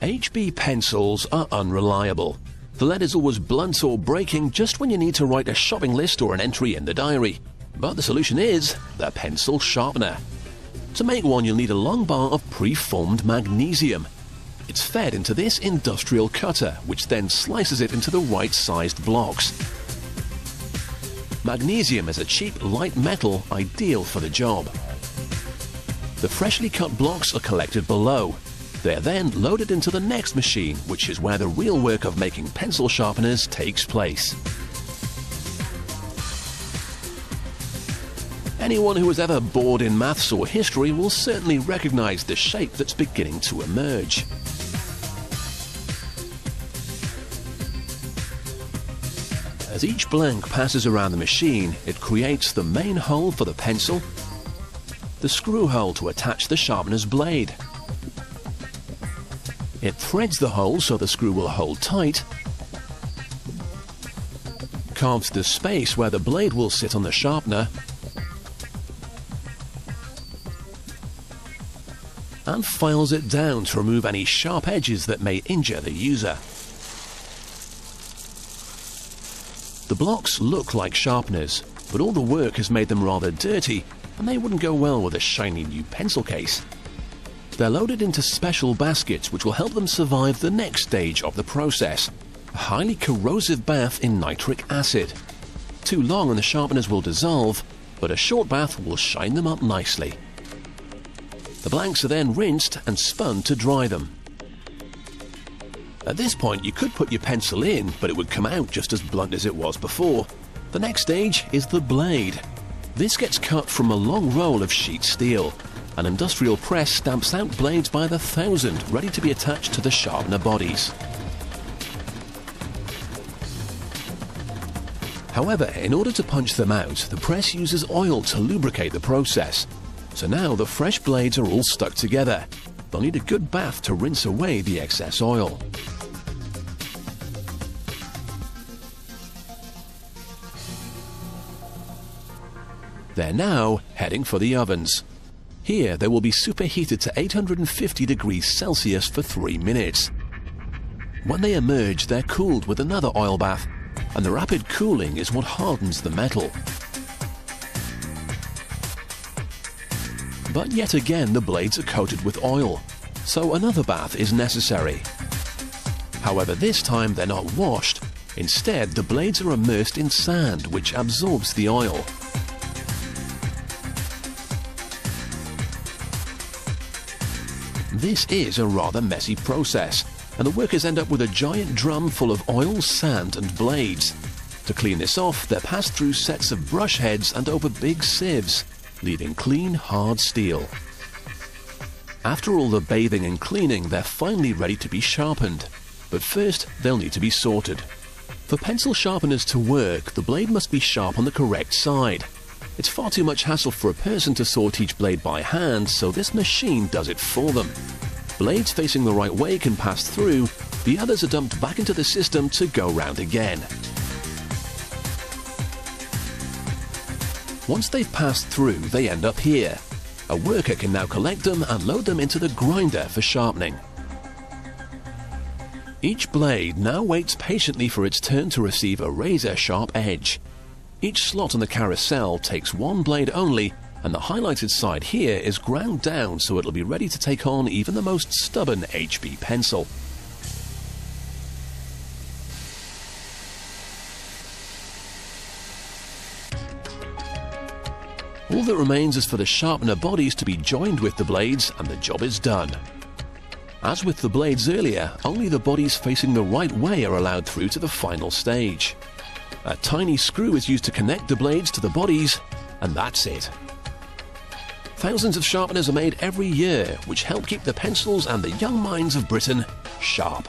HB pencils are unreliable. The lead is always blunt or breaking just when you need to write a shopping list or an entry in the diary. But the solution is the pencil sharpener. To make one, you'll need a long bar of preformed magnesium. It's fed into this industrial cutter, which then slices it into the right sized blocks. Magnesium is a cheap, light metal ideal for the job. The freshly cut blocks are collected below, they are then loaded into the next machine, which is where the real work of making pencil sharpeners takes place. Anyone who has ever bored in maths or history will certainly recognize the shape that's beginning to emerge. As each blank passes around the machine, it creates the main hole for the pencil, the screw hole to attach the sharpener's blade, it threads the hole so the screw will hold tight, carves the space where the blade will sit on the sharpener, and files it down to remove any sharp edges that may injure the user. The blocks look like sharpeners, but all the work has made them rather dirty, and they wouldn't go well with a shiny new pencil case. They're loaded into special baskets which will help them survive the next stage of the process, a highly corrosive bath in nitric acid. Too long and the sharpeners will dissolve, but a short bath will shine them up nicely. The blanks are then rinsed and spun to dry them. At this point you could put your pencil in, but it would come out just as blunt as it was before. The next stage is the blade. This gets cut from a long roll of sheet steel an industrial press stamps out blades by the thousand ready to be attached to the sharpener bodies. However, in order to punch them out, the press uses oil to lubricate the process. So now the fresh blades are all stuck together. They'll need a good bath to rinse away the excess oil. They're now heading for the ovens. Here they will be superheated to 850 degrees Celsius for 3 minutes. When they emerge, they're cooled with another oil bath, and the rapid cooling is what hardens the metal. But yet again the blades are coated with oil, so another bath is necessary. However, this time they're not washed. Instead, the blades are immersed in sand, which absorbs the oil. This is a rather messy process, and the workers end up with a giant drum full of oil, sand and blades. To clean this off, they're passed through sets of brush heads and over big sieves, leaving clean, hard steel. After all the bathing and cleaning, they're finally ready to be sharpened. But first, they'll need to be sorted. For pencil sharpeners to work, the blade must be sharp on the correct side. It's far too much hassle for a person to sort each blade by hand, so this machine does it for them. Blades facing the right way can pass through, the others are dumped back into the system to go round again. Once they've passed through, they end up here. A worker can now collect them and load them into the grinder for sharpening. Each blade now waits patiently for its turn to receive a razor-sharp edge. Each slot on the carousel takes one blade only, and the highlighted side here is ground down so it'll be ready to take on even the most stubborn HB pencil. All that remains is for the sharpener bodies to be joined with the blades and the job is done. As with the blades earlier, only the bodies facing the right way are allowed through to the final stage. A tiny screw is used to connect the blades to the bodies, and that's it. Thousands of sharpeners are made every year, which help keep the pencils and the young minds of Britain sharp.